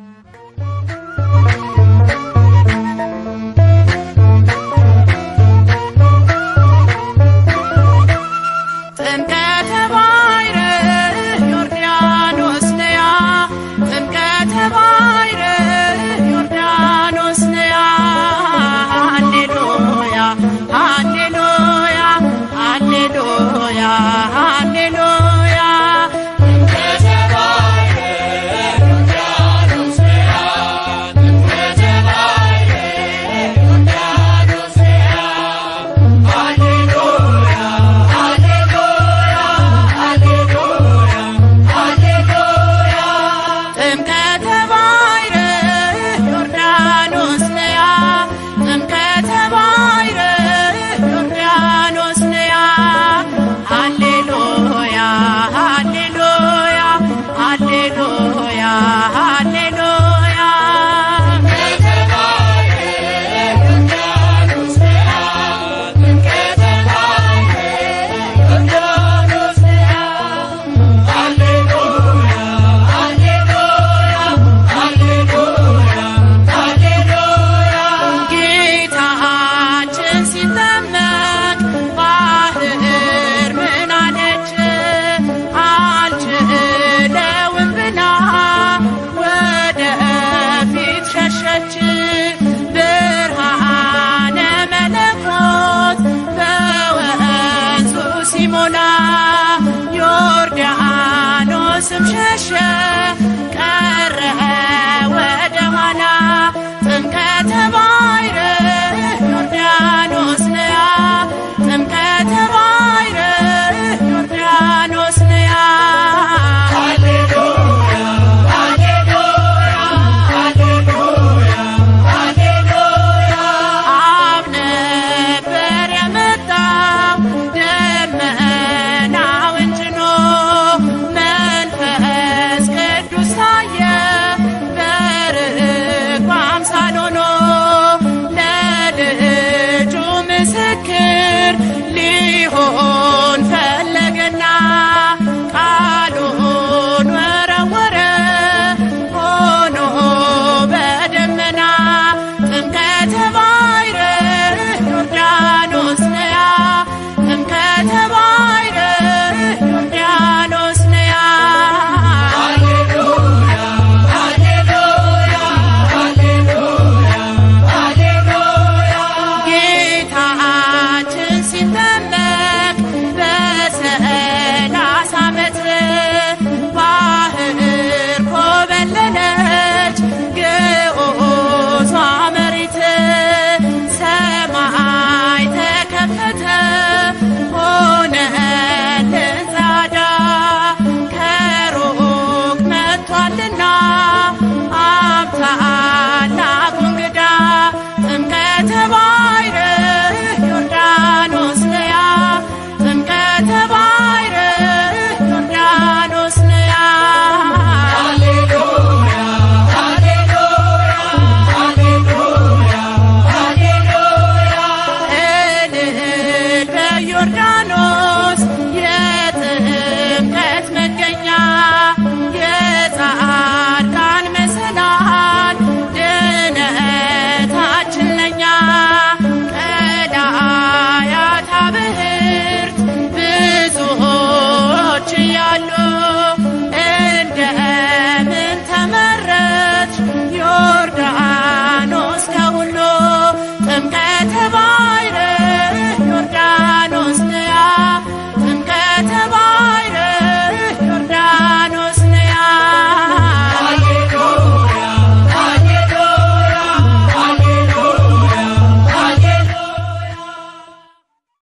Bye. ዮርዳኖስም ሸሸ